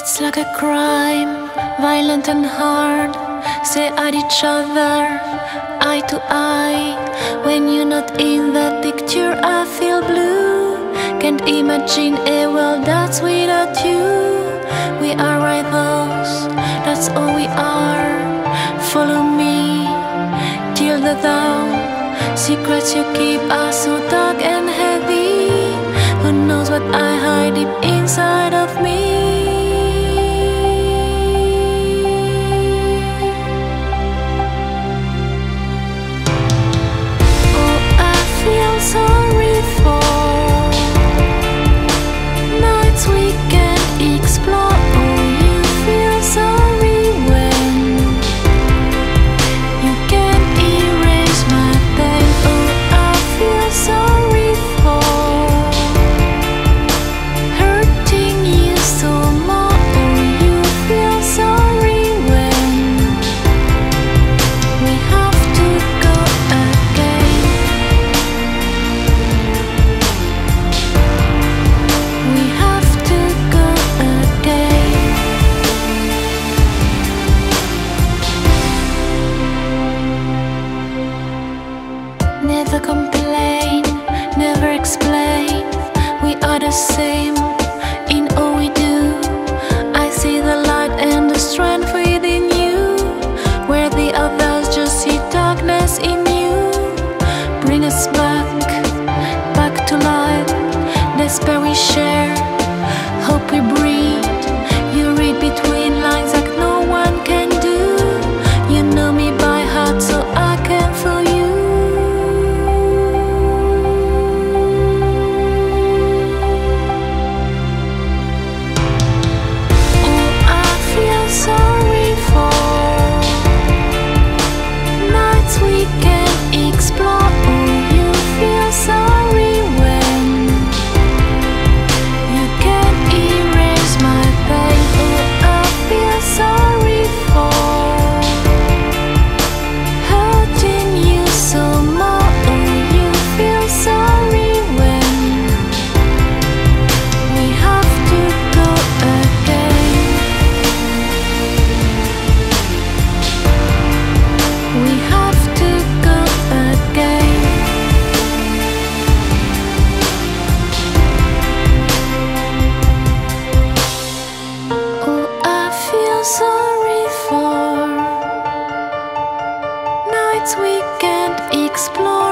It's like a crime, violent and hard. Stare at each other, eye to eye. When you're not in that picture, I feel blue. Can't imagine a world that's without you. We are rivals, that's all we are. Follow me till the dawn. Secrets you keep are so dark and heavy. Who knows what I hide deep inside of me? Explore. Never complain, never explain. We are the same in all we do. I see the light and the strength within you, where the others just see darkness in you. Bring us back, back to life. Despair we share, explore.